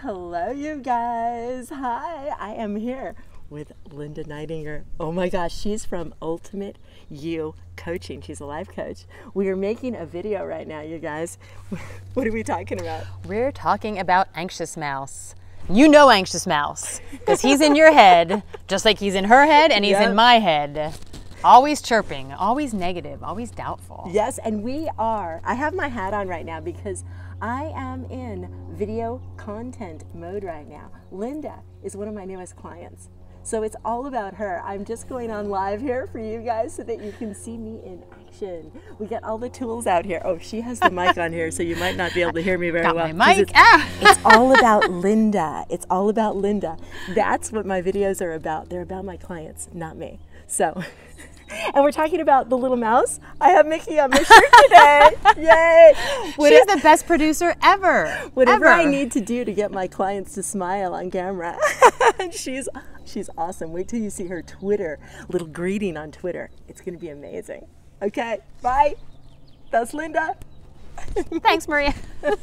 Hello, you guys. Hi, I am here with Linda Kneideinger. Oh my gosh, she's from Ultimate You Coaching. She's a life coach. We are making a video right now, you guys. What are we talking about? We're talking about Anxious Mouse. You know Anxious Mouse because he's in your head, just like he's in her head and he's Yep. in my head. Always chirping, always negative, always doubtful. Yes, and we are. I have my hat on right now because I am in video content mode right now. Linda is one of my newest clients. So it's all about her. I'm just going on live here for you guys so that you can see me in action. We got all the tools out here. Oh, she has the mic on here, so you might not be able to hear me very Got well. my mic. It's, Ah! it's all about Linda. It's all about Linda. That's what my videos are about. They're about my clients, not me. So, and we're talking about the little mouse. I have Mickey on my shirt today. Yay! What- She's the best producer ever. Whatever ever. I need to do to get my clients to smile on camera. she's she's awesome. Wait till you see her Twitter little greeting on Twitter. It's going to be amazing. Okay, bye. That's Linda. Thanks, Maria.